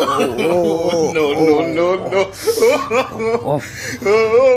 Oh, oh, oh. no, no, no, no.